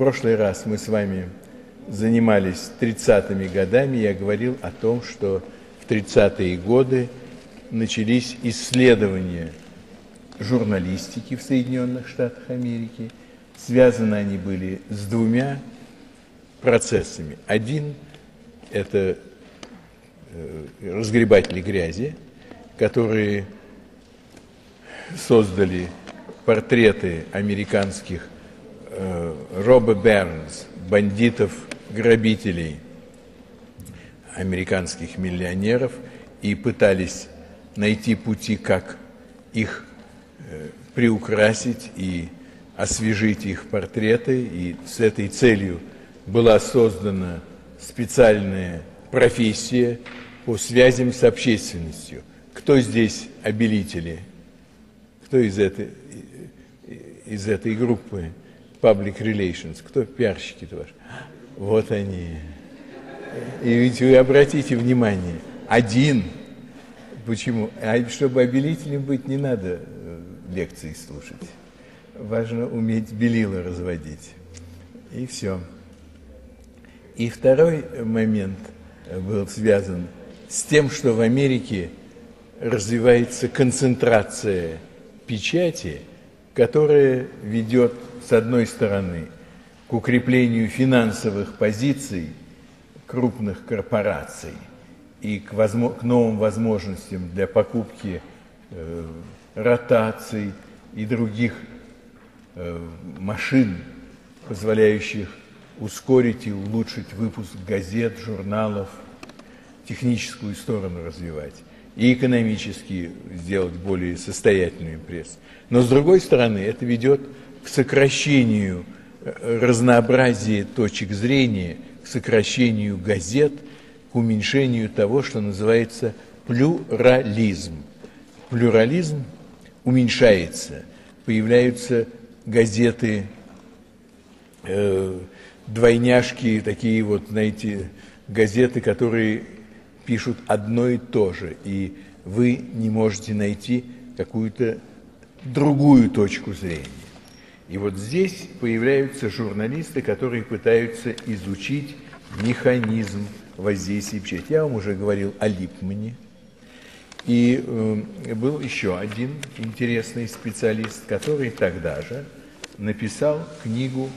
прошлый раз мы с вами занимались 30-ми годами, я говорил о том, что в 30-е годы начались исследования журналистики в Соединенных Штатах Америки. Связаны они были с двумя процессами. Один – это э, разгребатели грязи, которые создали портреты американских э, Роба Бернс, бандитов, грабителей, американских миллионеров, и пытались найти пути, как их э, приукрасить и освежить их портреты. И с этой целью была создана специальная профессия по связям с общественностью. Кто здесь обелители? Кто из этой, из этой группы Public Relations? Кто пиарщики-то ваши? Вот они. И ведь вы обратите внимание, один. Почему? А чтобы обелителем быть, не надо э, лекции слушать. Важно уметь белила разводить. И все. И второй момент был связан с тем, что в Америке развивается концентрация печати, которая ведет, с одной стороны, к укреплению финансовых позиций крупных корпораций и к, возможно, к новым возможностям для покупки э, ротаций и других э, машин, позволяющих ускорить и улучшить выпуск газет, журналов, техническую сторону развивать и экономически сделать более состоятельную прессу. Но с другой стороны, это ведет к сокращению э, разнообразия точек зрения, к сокращению газет, к уменьшению того, что называется плюрализм. Плюрализм уменьшается, появляются газеты, э, двойняшки, такие вот, знаете, газеты, которые пишут одно и то же, и вы не можете найти какую-то другую точку зрения. И вот здесь появляются журналисты, которые пытаются изучить механизм воздействия печати. Я вам уже говорил о Липмане. И э, был еще один интересный специалист, который тогда же написал книгу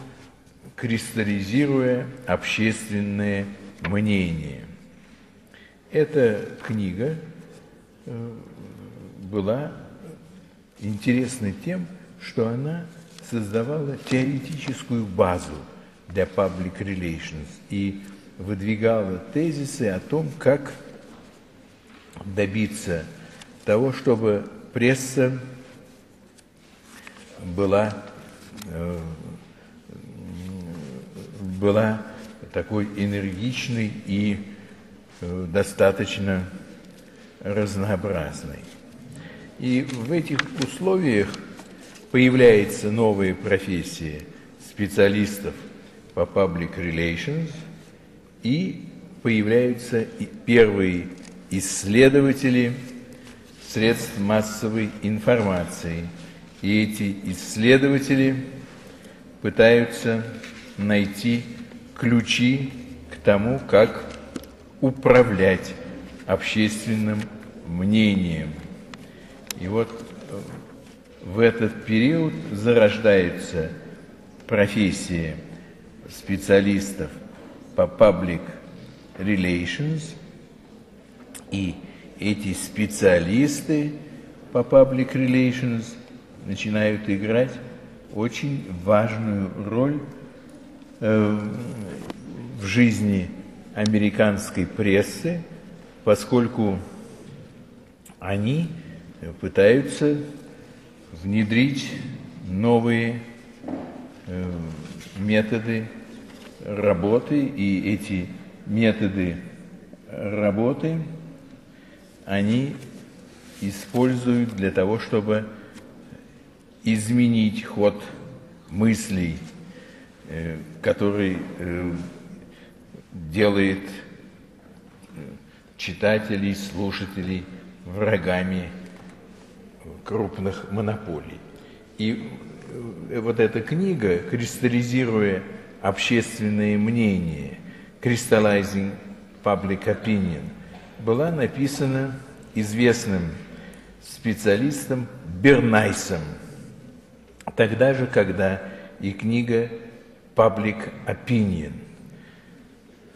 «Кристаллизируя общественное мнение». Эта книга э, была интересна тем, что она создавала теоретическую базу для public relations и выдвигала тезисы о том, как добиться того, чтобы пресса была, э, была такой энергичной и Э, достаточно разнообразной. И в этих условиях появляется новая профессия специалистов по public relations и появляются первые исследователи средств массовой информации. И эти исследователи пытаются найти ключи к тому, как управлять общественным мнением. И вот в этот период зарождается профессия специалистов по public relations, и эти специалисты по public relations начинают играть очень важную роль э, в жизни американской прессы, поскольку они пытаются внедрить новые э, методы работы, и эти методы работы они используют для того, чтобы изменить ход мыслей, э, который э, делает читателей, слушателей врагами крупных монополий. И э, вот эта книга, кристаллизируя общественное мнение, Crystallizing Public Opinion, была написана известным специалистом Бернайсом, тогда же, когда и книга Public Opinion.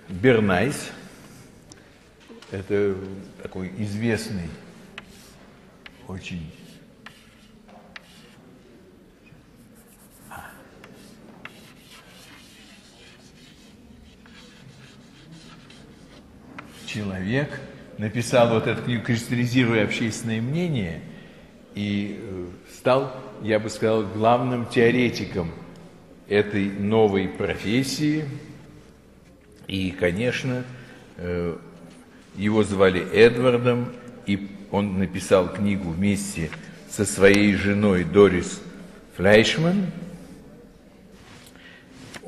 Бернайс – это такой известный, очень человек написал вот эту книгу «Кристаллизируя общественное мнение» и э, стал, я бы сказал, главным теоретиком этой новой профессии. И, конечно, э, его звали Эдвардом, и он написал книгу вместе со своей женой Дорис Флейшман.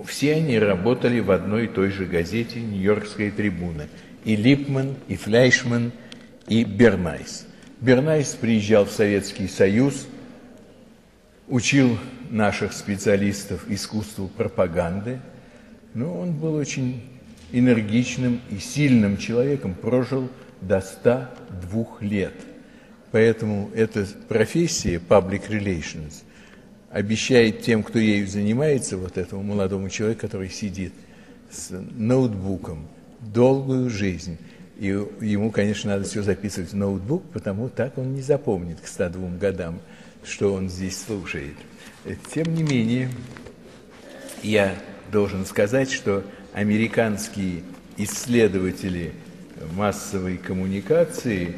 Все они работали в одной и той же газете «Нью-Йоркская трибуна» и Липман, и Фляйшман, и Бернайс. Бернайс приезжал в Советский Союз, учил наших специалистов искусству пропаганды, но он был очень энергичным и сильным человеком, прожил до 102 лет. Поэтому эта профессия, public relations, обещает тем, кто ею занимается, вот этому молодому человеку, который сидит с ноутбуком – долгую жизнь. И ему, конечно, надо все записывать в ноутбук, потому так он не запомнит к 102 годам, что он здесь слушает. Тем не менее, я должен сказать, что американские исследователи массовой коммуникации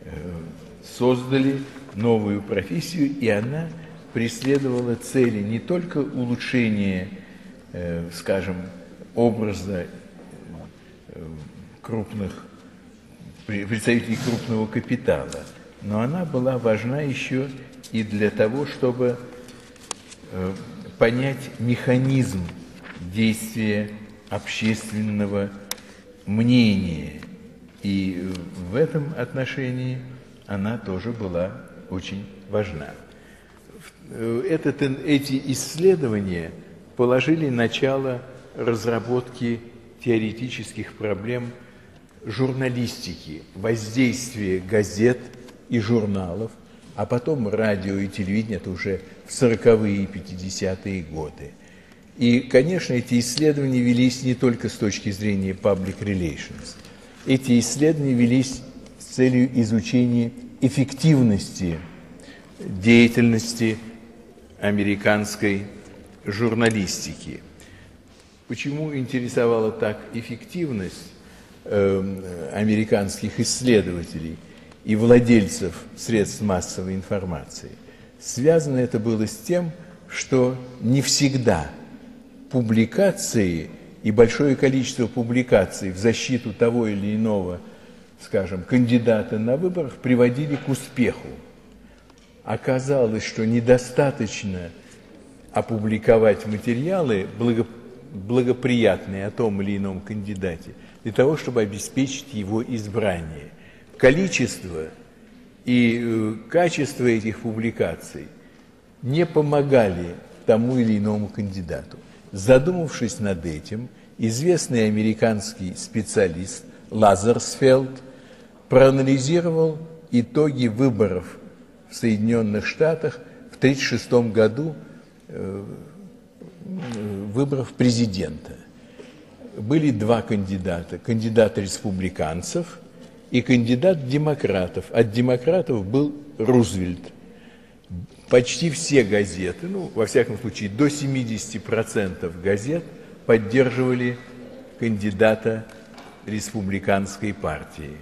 э, создали новую профессию, и она преследовала цели не только улучшения, э, скажем, образа крупных, представителей крупного капитала. Но она была важна еще и для того, чтобы э, понять механизм действия общественного мнения. И в этом отношении она тоже была очень важна. Э, этот, эти исследования положили начало разработке теоретических проблем журналистики, воздействия газет и журналов, а потом радио и телевидение, это уже в 40-е и 50-е годы. И, конечно, эти исследования велись не только с точки зрения public relations. Эти исследования велись с целью изучения эффективности деятельности американской журналистики – Почему интересовала так эффективность э, американских исследователей и владельцев средств массовой информации? Связано это было с тем, что не всегда публикации и большое количество публикаций в защиту того или иного, скажем, кандидата на выборах приводили к успеху. Оказалось, что недостаточно опубликовать материалы благоприятные о том или ином кандидате, для того, чтобы обеспечить его избрание. Количество и э, качество этих публикаций не помогали тому или иному кандидату. Задумавшись над этим, известный американский специалист Лазерсфелд проанализировал итоги выборов в Соединенных Штатах в 1936 году э, выборов президента. Были два кандидата. Кандидат республиканцев и кандидат демократов. От демократов был Рузвельт. Почти все газеты, ну, во всяком случае, до 70% газет поддерживали кандидата республиканской партии.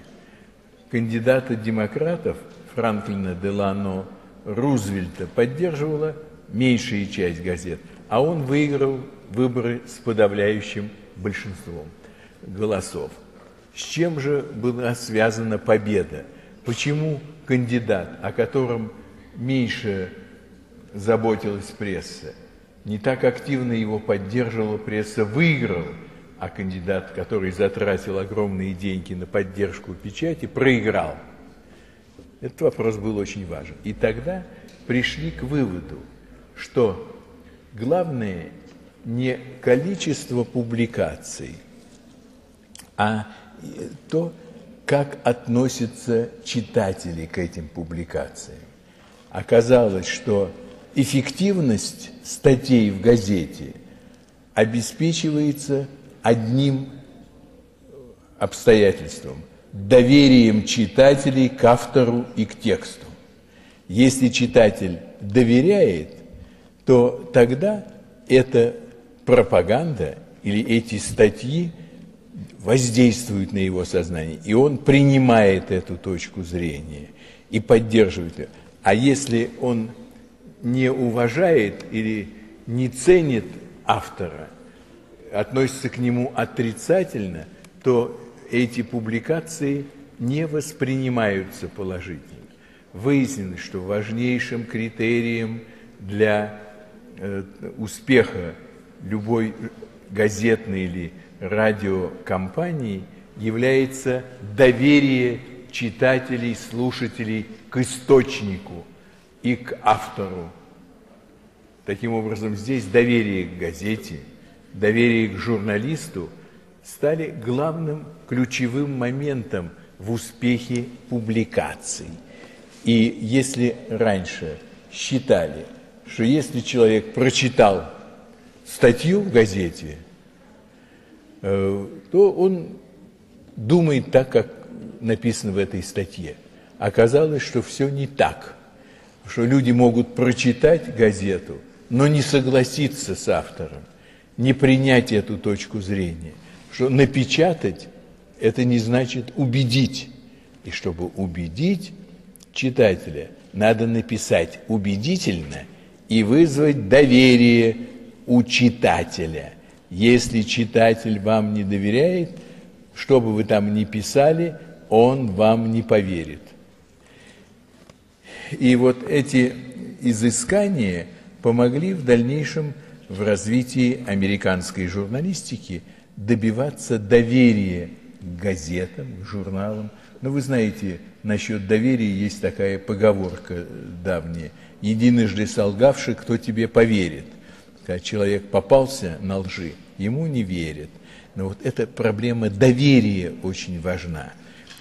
Кандидата демократов Франклина Делано Рузвельта поддерживала меньшая часть газет – а он выиграл выборы с подавляющим большинством голосов. С чем же была связана победа? Почему кандидат, о котором меньше заботилась пресса, не так активно его поддерживала пресса, выиграл, а кандидат, который затратил огромные деньги на поддержку печати, проиграл? Этот вопрос был очень важен. И тогда пришли к выводу, что главное не количество публикаций, а то, как относятся читатели к этим публикациям. Оказалось, что эффективность статей в газете обеспечивается одним обстоятельством – доверием читателей к автору и к тексту. Если читатель доверяет, то тогда эта пропаганда или эти статьи воздействуют на его сознание, и он принимает эту точку зрения и поддерживает ее. А если он не уважает или не ценит автора, относится к нему отрицательно, то эти публикации не воспринимаются положительно. Выяснилось, что важнейшим критерием для э, успеха любой газетной или радиокомпании является доверие читателей, слушателей к источнику и к автору. Таким образом, здесь доверие к газете, доверие к журналисту стали главным ключевым моментом в успехе публикаций. И если раньше считали, что если человек прочитал статью в газете, э, то он думает так, как написано в этой статье. Оказалось, что все не так, что люди могут прочитать газету, но не согласиться с автором, не принять эту точку зрения, что напечатать – это не значит убедить. И чтобы убедить читателя, надо написать убедительно и вызвать доверие у читателя. Если читатель вам не доверяет, что бы вы там ни писали, он вам не поверит. И вот эти изыскания помогли в дальнейшем в развитии американской журналистики добиваться доверия к газетам, к журналам. Но вы знаете, насчет доверия есть такая поговорка давняя. Единожды солгавший, кто тебе поверит – когда человек попался на лжи, ему не верят. Но вот эта проблема доверия очень важна.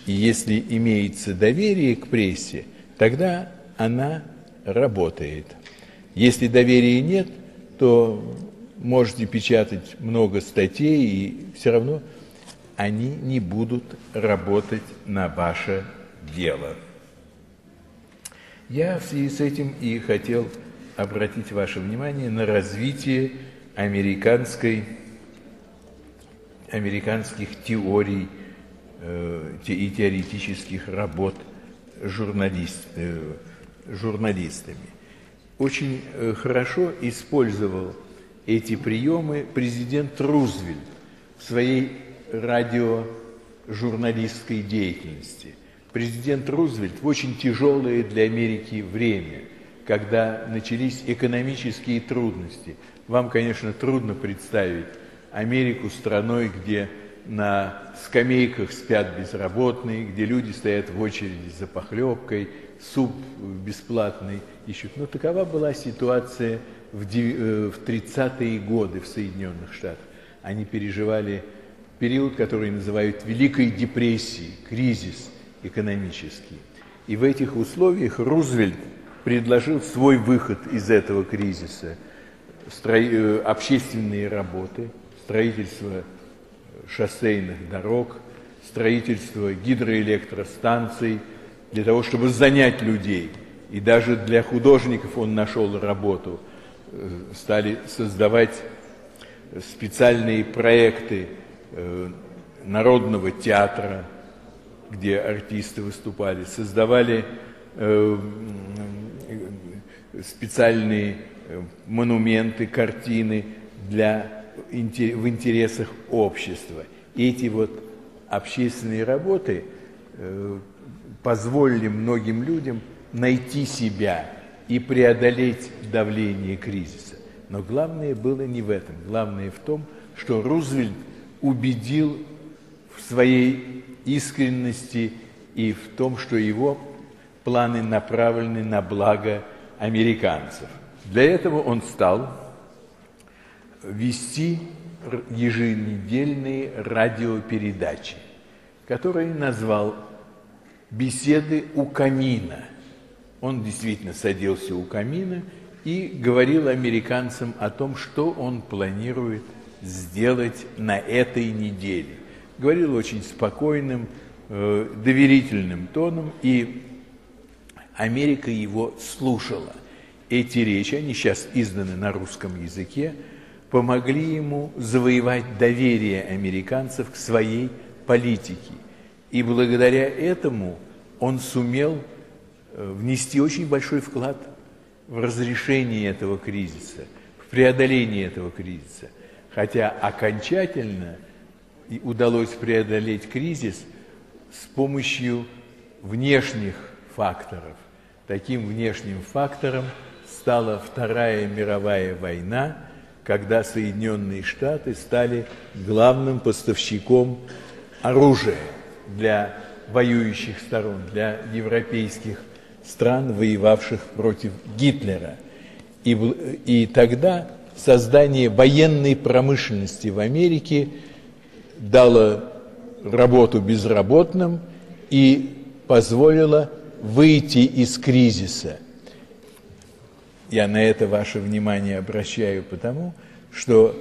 И если имеется доверие к прессе, тогда она работает. Если доверия нет, то можете печатать много статей, и все равно они не будут работать на ваше дело. Я в связи с этим и хотел обратить ваше внимание на развитие американской, американских теорий э, и теоретических работ журналист, э, журналистами. Очень э, хорошо использовал эти приемы президент Рузвельт в своей радиожурналистской деятельности. Президент Рузвельт в очень тяжелое для Америки время – когда начались экономические трудности. Вам, конечно, трудно представить Америку страной, где на скамейках спят безработные, где люди стоят в очереди за похлебкой, суп бесплатный ищут. Но такова была ситуация в 30-е э, годы в Соединенных Штатах. Они переживали период, который называют Великой депрессией, кризис экономический. И в этих условиях Рузвельт предложил свой выход из этого кризиса. Стро... Э, общественные работы, строительство шоссейных дорог, строительство гидроэлектростанций для того, чтобы занять людей. И даже для художников он нашел работу. Э, стали создавать специальные проекты э, народного театра, где артисты выступали, создавали специальные э, монументы, картины для, в интересах общества. Эти вот общественные работы э, позволили многим людям найти себя и преодолеть давление кризиса. Но главное было не в этом. Главное в том, что Рузвельт убедил в своей искренности и в том, что его планы направлены на благо американцев. Для этого он стал вести еженедельные радиопередачи, которые назвал «Беседы у камина». Он действительно садился у камина и говорил американцам о том, что он планирует сделать на этой неделе. Говорил очень спокойным, э, доверительным тоном, и Америка его слушала. Эти речи, они сейчас изданы на русском языке, помогли ему завоевать доверие американцев к своей политике. И благодаря этому он сумел э, внести очень большой вклад в разрешение этого кризиса, в преодоление этого кризиса. Хотя окончательно удалось преодолеть кризис с помощью внешних факторов. Таким внешним фактором стала Вторая мировая война – когда Соединенные Штаты стали главным поставщиком оружия для воюющих сторон, для европейских стран, воевавших против Гитлера. И, и тогда создание военной промышленности в Америке дало работу безработным и позволило выйти из кризиса – я на это ваше внимание обращаю потому, что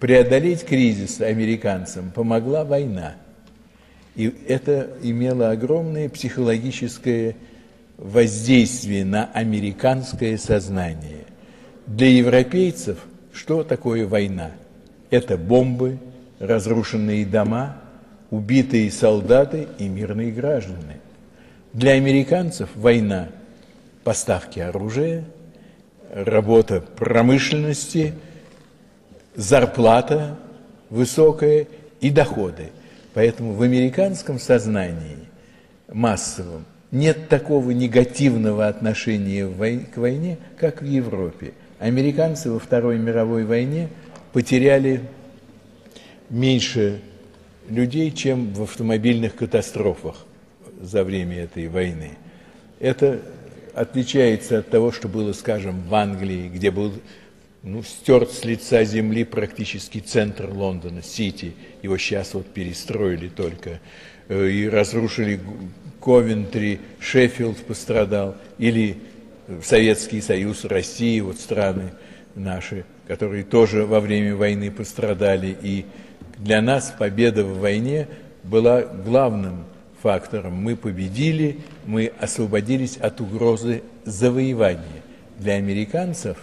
преодолеть кризис американцам помогла война. И это имело огромное психологическое воздействие на американское сознание. Для европейцев что такое война? Это бомбы, разрушенные дома, убитые солдаты и мирные граждане. Для американцев война – поставки оружия – работа промышленности, зарплата высокая и доходы. Поэтому в американском сознании массовом нет такого негативного отношения к войне, как в Европе. Американцы во Второй мировой войне потеряли меньше людей, чем в автомобильных катастрофах за время этой войны. Это отличается от того, что было, скажем, в Англии, где был ну, стерт с лица земли практически центр Лондона, Сити. Его сейчас вот перестроили только. Э, и разрушили Ковентри, Шеффилд пострадал. Или Советский Союз, Россия, вот страны наши, которые тоже во время войны пострадали. И для нас победа в войне была главным фактором. Мы победили, мы освободились от угрозы завоевания. Для американцев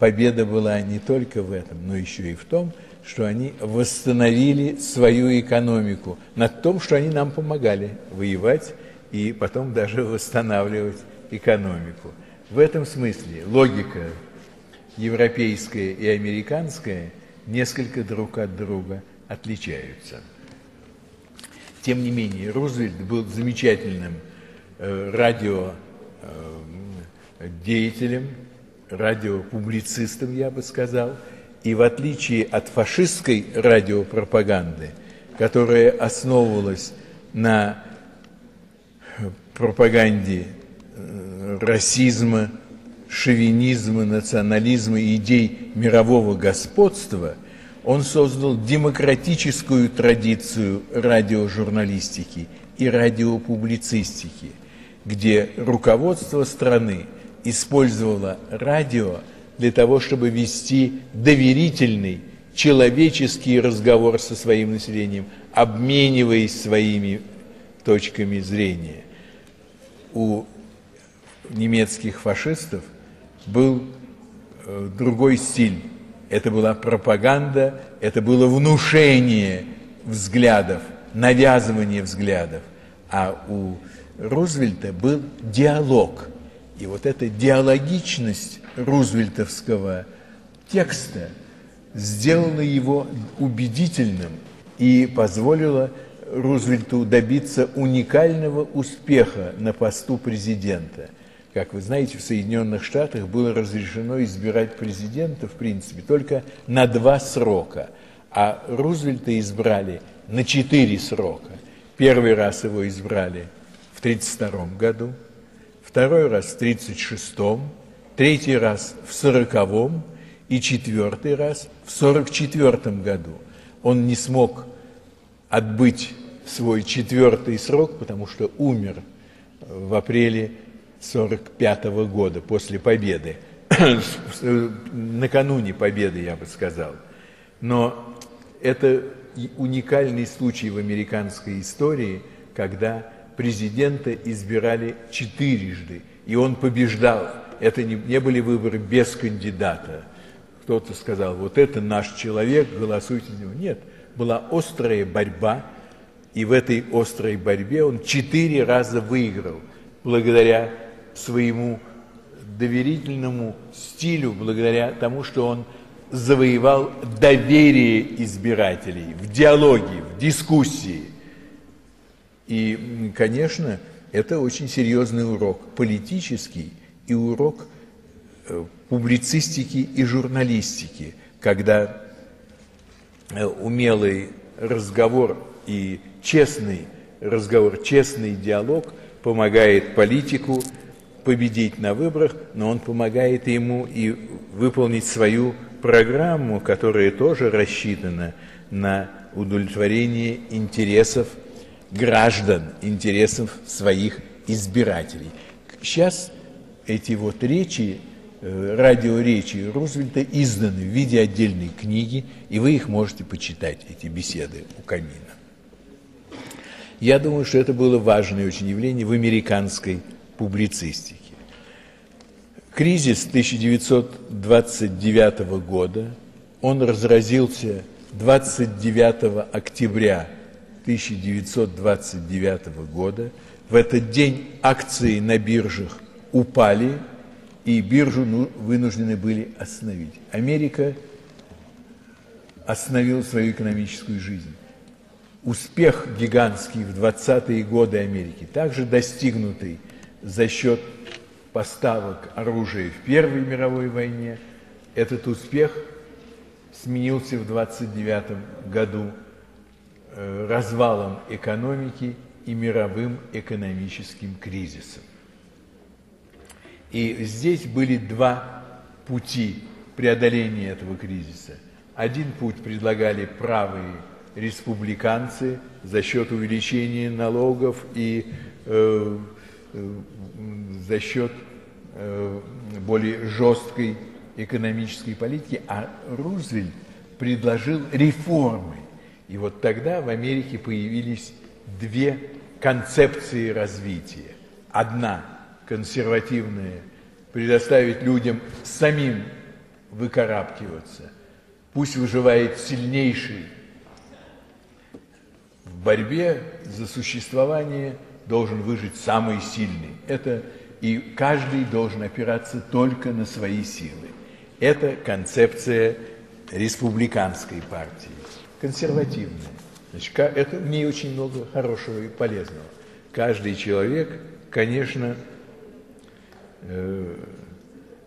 победа была не только в этом, но еще и в том, что они восстановили свою экономику, на том, что они нам помогали воевать и потом даже восстанавливать экономику. В этом смысле логика европейская и американская несколько друг от друга отличаются. Тем не менее, Рузвельт был замечательным э, радиодеятелем, э, радиопублицистом, я бы сказал. И в отличие от фашистской радиопропаганды, которая основывалась на пропаганде э, расизма, шовинизма, национализма идей мирового господства – он создал демократическую традицию радиожурналистики и радиопублицистики, где руководство страны использовало радио для того, чтобы вести доверительный человеческий разговор со своим населением, обмениваясь своими точками зрения. У немецких фашистов был э, другой стиль это была пропаганда, это было внушение взглядов, навязывание взглядов. А у Рузвельта был диалог. И вот эта диалогичность рузвельтовского текста сделала его убедительным и позволила Рузвельту добиться уникального успеха на посту президента – как вы знаете, в Соединенных Штатах было разрешено избирать президента, в принципе, только на два срока. А Рузвельта избрали на четыре срока. Первый раз его избрали в 1932 году, второй раз в 1936, третий раз в 1940 и четвертый раз в 1944 году. Он не смог отбыть свой четвертый срок, потому что умер в апреле 1945 года после победы, накануне победы, я бы сказал. Но это уникальный случай в американской истории, когда президента избирали четырежды, и он побеждал. Это не, не были выборы без кандидата. Кто-то сказал, вот это наш человек, голосуйте за него. Нет, была острая борьба, и в этой острой борьбе он четыре раза выиграл, благодаря своему доверительному стилю, благодаря тому, что он завоевал доверие избирателей в диалоге, в дискуссии. И, конечно, это очень серьезный урок политический и урок э, публицистики и журналистики, когда э, умелый разговор и честный разговор, честный диалог помогает политику победить на выборах, но он помогает ему и выполнить свою программу, которая тоже рассчитана на удовлетворение интересов граждан, интересов своих избирателей. Сейчас эти вот речи, э, радиоречи Рузвельта изданы в виде отдельной книги, и вы их можете почитать, эти беседы у камина. Я думаю, что это было важное очень явление в американской публицистике. Кризис 1929 года, он разразился 29 октября 1929 года. В этот день акции на биржах упали, и биржу ну, вынуждены были остановить. Америка остановила свою экономическую жизнь. Успех гигантский в 20-е годы Америки, также достигнутый за счет поставок оружия в Первой мировой войне, этот успех сменился в 29 году Э, развалом экономики и мировым экономическим кризисом. И здесь были два пути преодоления этого кризиса. Один путь предлагали правые республиканцы за счет увеличения налогов и э, за счет э, более жесткой экономической политики, а Рузвельт предложил реформы и вот тогда в Америке появились две концепции развития. Одна консервативная – предоставить людям самим выкарабкиваться. Пусть выживает сильнейший. В борьбе за существование должен выжить самый сильный. Это и каждый должен опираться только на свои силы. Это концепция республиканской партии консервативная. Значит, это в очень много хорошего и полезного. Каждый человек, конечно, э,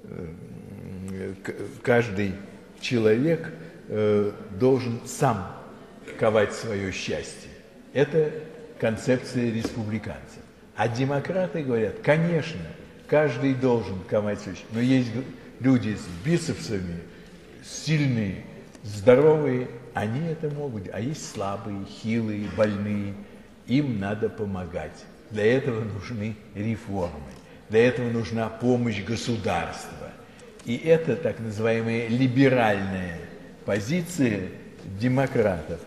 э, каждый человек э, должен сам ковать свое счастье. Это концепция республиканцев. А демократы говорят, конечно, каждый должен счастье. Но есть люди с бицепсами, сильные, здоровые, они это могут, а есть слабые, хилые, больные, им надо помогать. Для этого нужны реформы, для этого нужна помощь государства. И это так называемая либеральная позиция демократов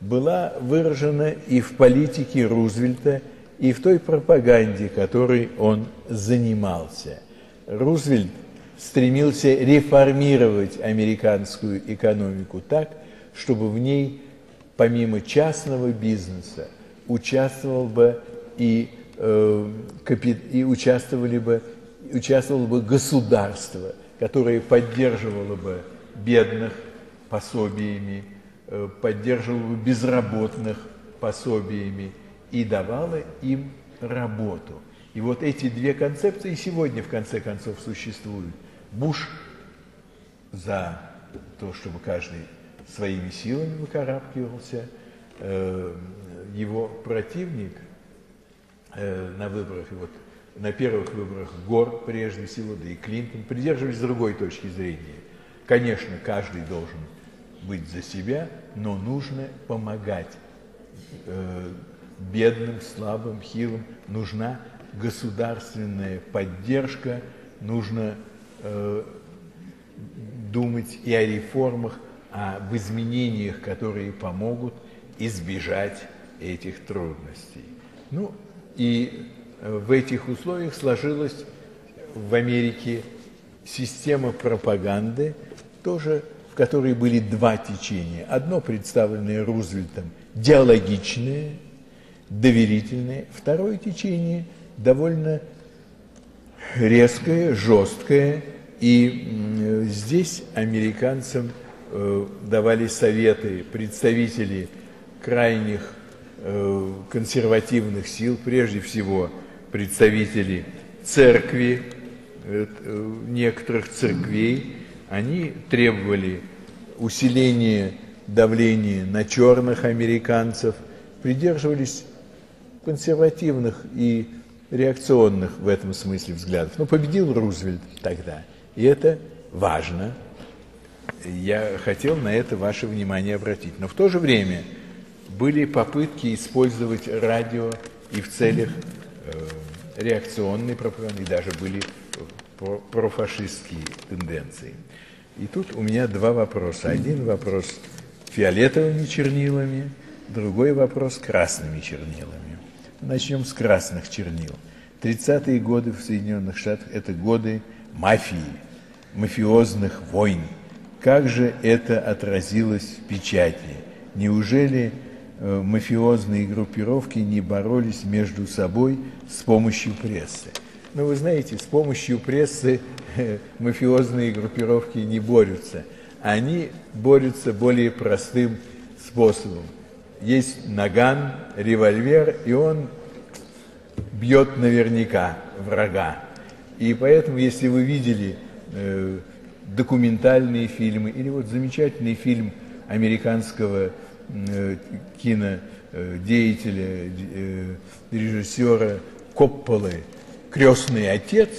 была выражена и в политике Рузвельта, и в той пропаганде, которой он занимался. Рузвельт стремился реформировать американскую экономику так, чтобы в ней помимо частного бизнеса участвовал бы и, э, и участвовали бы, участвовало бы государство, которое поддерживало бы бедных пособиями, э, поддерживало бы безработных пособиями и давало им работу. И вот эти две концепции сегодня, в конце концов, существуют. Буш за то, чтобы каждый своими силами выкарабкивался. Э, его противник э, на выборах, и вот на первых выборах Гор, прежде всего, да и Клинтон, придерживались другой точки зрения. конечно, каждый должен быть за себя, но нужно помогать э, бедным, слабым, хилым. Нужна государственная поддержка, нужно э, думать и о реформах, об изменениях, которые помогут избежать этих трудностей. Ну и э, в этих условиях сложилась в Америке система пропаганды, тоже которой были два течения. Одно, представленное Рузвельтом, диалогичное, доверительное. Второе течение довольно резкое, жесткое. И здесь американцам э, давали советы представители крайних э, консервативных сил, прежде всего представители церкви, э, некоторых церквей, они требовали усиления давления на черных американцев, придерживались консервативных и реакционных в этом смысле взглядов. Но победил Рузвельт тогда, и это важно. Я хотел на это ваше внимание обратить. Но в то же время были попытки использовать радио и в целях э, реакционной пропаганды, и даже были профашистские тенденции. И тут у меня два вопроса. Один вопрос фиолетовыми чернилами, другой вопрос красными чернилами. Начнем с красных чернил. 30-е годы в Соединенных Штатах – это годы мафии, мафиозных войн. Как же это отразилось в печати? Неужели э, мафиозные группировки не боролись между собой с помощью прессы? Ну, вы знаете, с помощью прессы э, мафиозные группировки не борются. Они борются более простым способом. Есть наган, револьвер, и он бьет наверняка врага. И поэтому, если вы видели э, документальные фильмы или вот замечательный фильм американского э, кинодеятеля, э, режиссера Копполы «Крестный отец»,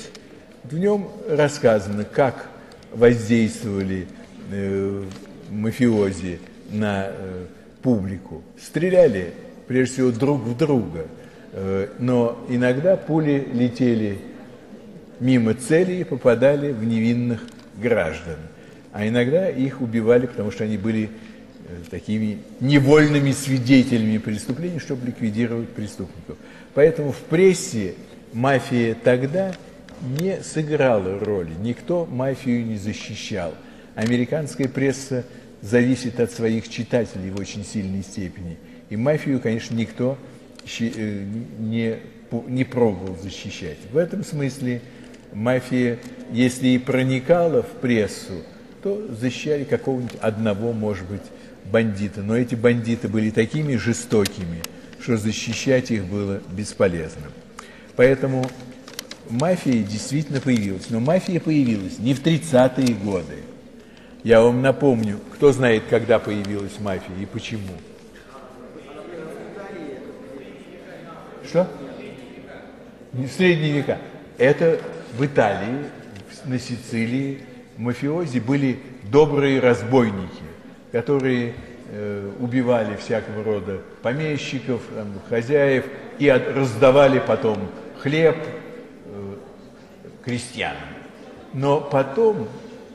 в нем рассказано, как воздействовали э, мафиози на э, публику. Стреляли, прежде всего, друг в друга, э, но иногда пули летели мимо цели и попадали в невинных граждан. А иногда их убивали, потому что они были э, такими невольными свидетелями преступлений, чтобы ликвидировать преступников. Поэтому в прессе мафия тогда не сыграла роли, никто мафию не защищал. Американская пресса зависит от своих читателей в очень сильной степени. И мафию, конечно, никто э, не, не пробовал защищать. В этом смысле мафия, если и проникала в прессу, то защищали какого-нибудь одного, может быть, бандита. Но эти бандиты были такими жестокими, что защищать их было бесполезно. Поэтому мафия действительно появилась. Но мафия появилась не в 30-е годы. Я вам напомню, кто знает, когда появилась мафия и почему. Что? В средние века. Это в Италии, на Сицилии, мафиози были добрые разбойники, которые э, убивали всякого рода помещиков, там, хозяев и раздавали потом хлеб э, крестьянам. Но потом,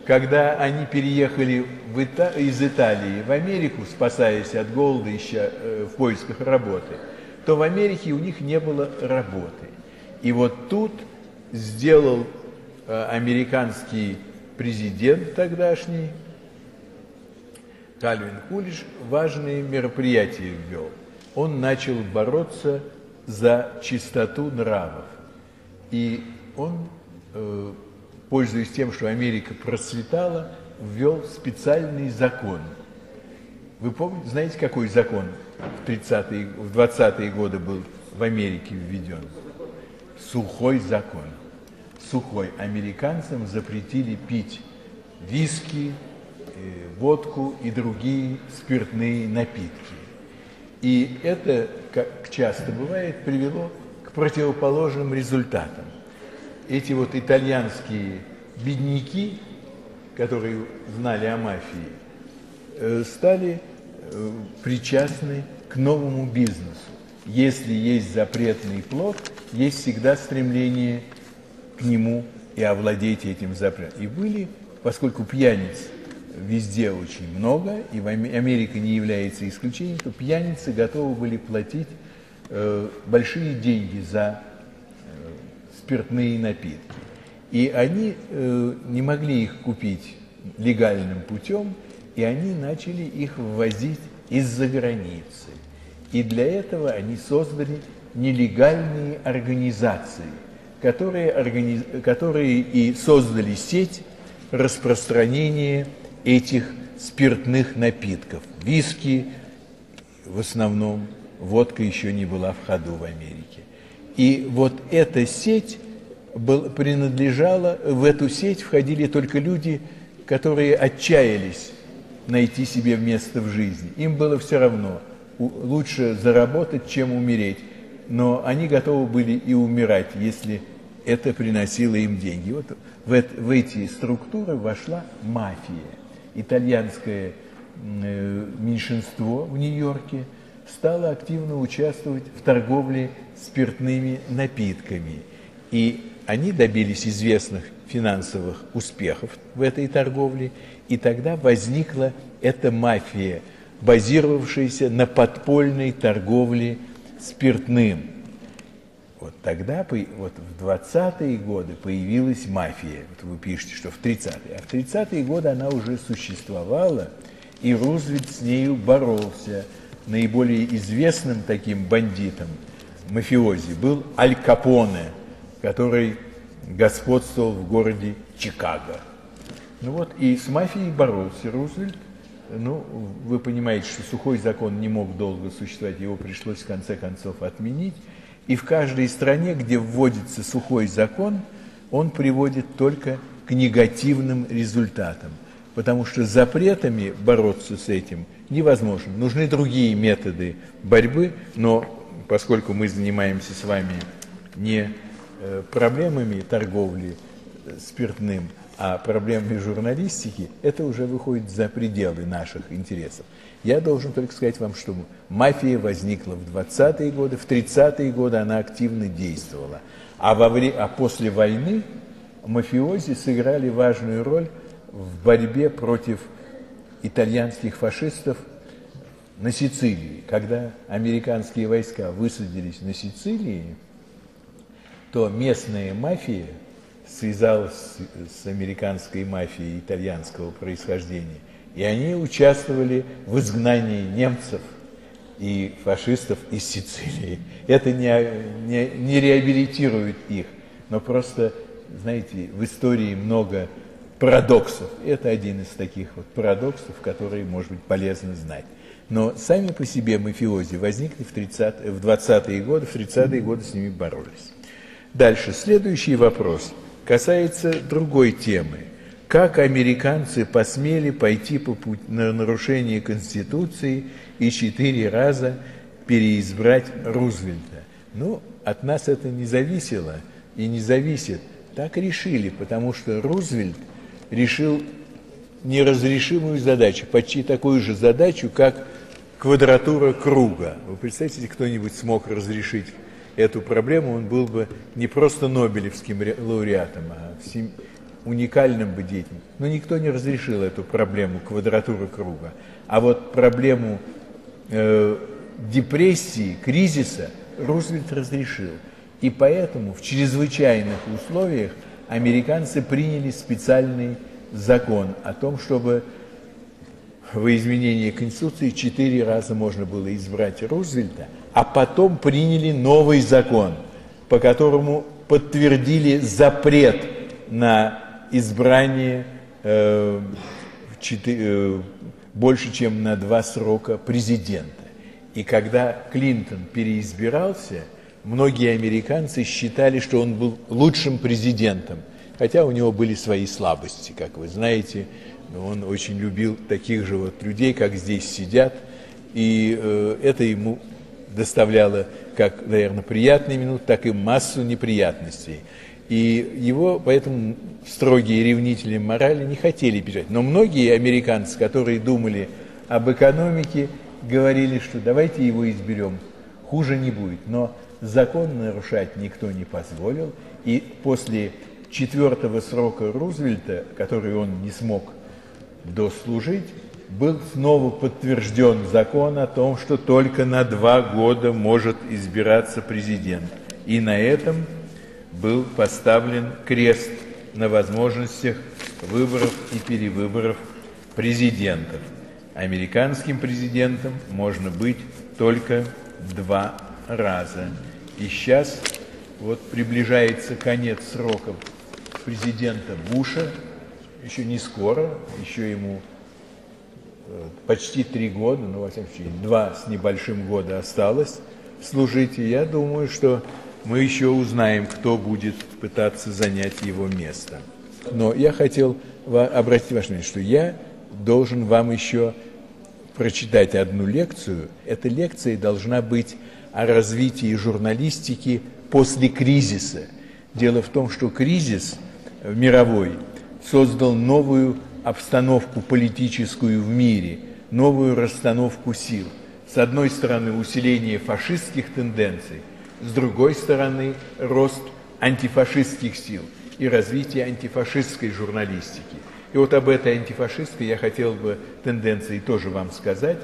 когда они переехали в Ита из Италии в Америку, спасаясь от голода, ища э, в поисках работы, то в Америке у них не было работы. И вот тут сделал э, американский президент тогдашний, Кальвин Кулиш, важные мероприятия ввел. Он начал бороться за чистоту нравов. И он, э, пользуясь тем, что Америка процветала, ввел специальный закон. Вы помните, знаете, какой закон в, 30-е, в 20-е годы был в Америке введен? Сухой закон. Сухой. Американцам запретили пить виски, э, водку и другие спиртные напитки. И это, как часто бывает, привело к противоположным результатам. Эти вот итальянские бедняки которые знали о мафии, э, стали э, причастны к новому бизнесу. Если есть запретный плод, есть всегда стремление к нему и овладеть этим запретом. И были, поскольку пьяниц везде очень много, и Америка не является исключением, то пьяницы готовы были платить э, большие деньги за э, спиртные напитки. И они э, не могли их купить легальным путем, и они начали их ввозить из-за границы. И для этого они создали нелегальные организации, которые, организ... которые и создали сеть распространения этих спиртных напитков. Виски в основном, водка еще не была в ходу в Америке. И вот эта сеть был, принадлежала, в эту сеть входили только люди, которые отчаялись найти себе место в жизни. Им было все равно, лучше заработать, чем умереть. Но они готовы были и умирать, если это приносило им деньги. Вот в, в эти структуры вошла мафия – итальянское э, меньшинство в Нью-Йорке стало активно участвовать в торговле спиртными напитками. И они добились известных финансовых успехов в этой торговле, и тогда возникла эта мафия, базировавшаяся на подпольной торговле спиртным. Вот тогда, вот в 20-е годы появилась мафия. Вот вы пишете, что в 30-е. А в 30-е годы она уже существовала, и Рузвельт с нею боролся. Наиболее известным таким бандитом, мафиози, был Аль Капоне, который господствовал в городе Чикаго. Ну вот, и с мафией боролся Рузвельт. Ну, вы понимаете, что сухой закон не мог долго существовать, его пришлось в конце концов отменить. И в каждой стране, где вводится сухой закон, он приводит только к негативным результатам. Потому что запретами бороться с этим невозможно. Нужны другие методы борьбы, но поскольку мы занимаемся с вами не э, проблемами торговли э, спиртным, а проблемами журналистики, это уже выходит за пределы наших интересов. Я должен только сказать вам, что мафия возникла в 20-е годы, в 30-е годы она активно действовала. А, во вре... а после войны мафиози сыграли важную роль в борьбе против итальянских фашистов на Сицилии. Когда американские войска высадились на Сицилии, то местная мафия связалась с американской мафией итальянского происхождения – и они участвовали в изгнании немцев и фашистов из Сицилии. Это не, не, не реабилитирует их, но просто, знаете, в истории много парадоксов. Это один из таких вот парадоксов, которые, может быть, полезно знать. Но сами по себе мафиози возникли в, 30, в 20-е годы, в 30-е годы с ними боролись. Дальше, следующий вопрос касается другой темы – как американцы посмели пойти по пути, на нарушение Конституции и четыре раза переизбрать Рузвельта. Ну, от нас это не зависело и не зависит. Так решили, потому что Рузвельт решил неразрешимую задачу, почти такую же задачу, как квадратура круга. Вы представляете, кто-нибудь смог разрешить эту проблему, он был бы не просто Нобелевским лауреатом, а всем, уникальным бы детям. Но никто не разрешил эту проблему квадратуры круга. А вот проблему э, депрессии, кризиса Рузвельт разрешил. И поэтому в чрезвычайных условиях американцы приняли специальный закон о том, чтобы во изменении Конституции четыре раза можно было избрать Рузвельта, а потом приняли новый закон, по которому подтвердили запрет на избрание э, э, больше, чем на два срока президента. И когда Клинтон переизбирался, многие американцы считали, что он был лучшим президентом, хотя у него были свои слабости, как вы знаете. Он очень любил таких же вот людей, как здесь сидят, и э, это ему доставляло как, наверное, приятные минуты, так и массу неприятностей. И его поэтому строгие ревнители морали не хотели бежать. Но многие американцы, которые думали об экономике, говорили, что давайте его изберем, хуже не будет. Но закон нарушать никто не позволил. И после четвертого срока Рузвельта, который он не смог дослужить, был снова подтвержден закон о том, что только на два года может избираться президент. И на этом был поставлен крест на возможностях выборов и перевыборов президентов. Американским президентом можно быть только два раза. И сейчас вот приближается конец сроков президента Буша, еще не скоро, еще ему почти три года, ну, во всяком случае, два с небольшим года осталось служить, и я думаю, что мы еще узнаем, кто будет пытаться занять его место. Но я хотел обратить ваше внимание, что я должен вам еще прочитать одну лекцию. Эта лекция должна быть о развитии журналистики после кризиса. Дело в том, что кризис мировой создал новую обстановку политическую в мире, новую расстановку сил. С одной стороны, усиление фашистских тенденций – с другой стороны, рост антифашистских сил и развитие антифашистской журналистики. И вот об этой антифашистской я хотел бы тенденции тоже вам сказать.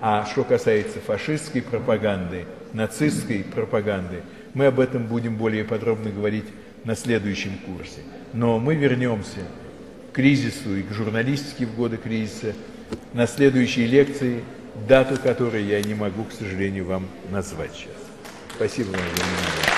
А что касается фашистской пропаганды, нацистской пропаганды, мы об этом будем более подробно говорить на следующем курсе. Но мы вернемся кризису и к журналистике в годы кризиса на следующей лекции, дату которой я не могу, к сожалению, вам назвать сейчас. Спасибо вам за внимание.